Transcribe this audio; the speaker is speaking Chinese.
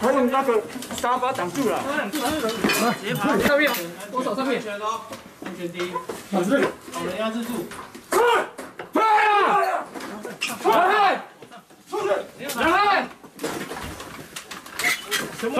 他用那个沙发挡住了。直接爬上面，我手上面。安全第一，好，是。好人压制住。快！快啊！快！出去！出去！来！什么？